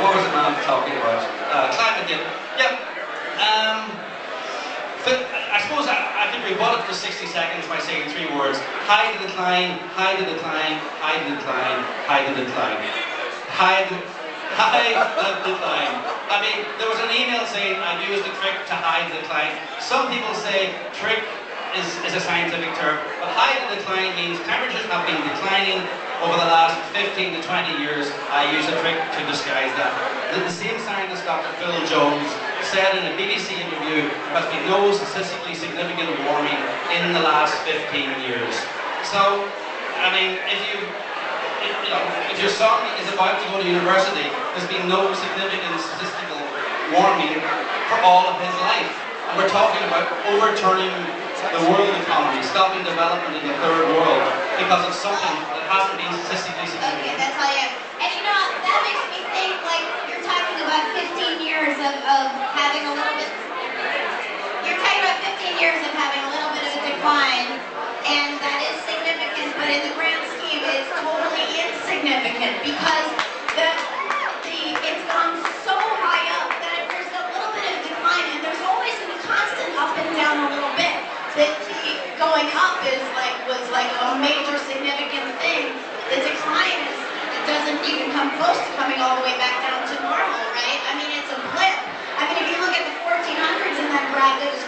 what was the man talking about? Uh, climate, yeah. Yep. Um, I suppose I, I could rebut it for 60 seconds by saying three words. Hide the decline, hide the decline, hide the decline, hide the decline. Hide, hide the decline. I mean, there was an email saying I used the trick to hide the decline. Some people say trick is, is a scientific term, but hide the decline means temperatures have been declining over the 15 to 20 years. I use a trick to disguise that. The, same scientist, Dr. Phil Jones, said in a BBC interview there has been no statistically significant warming in the last 15 years. So, I mean, if you, if, you know, if your son is about to go to university, there's been no significant statistical warming for all of his life. And we're talking about overturning the world economy, stopping development in the third world because of something that hasn't been statistically significant. Okay, that's all you have. And you know, that makes me think, like, you're talking about 15 years of, of having a little bit, you're talking about 15 years of having a little bit of a decline, and that is significant, but in the grand scheme, it's totally insignificant because the, the, it's gone so high up that if there's a little bit of decline, and there's always a constant up and down a little bit, that going up is like, was like a major significant thing. The decline is, it doesn't even come close to coming all the way back down to normal, right? I mean, it's a blip. I mean, if you look at the 1400s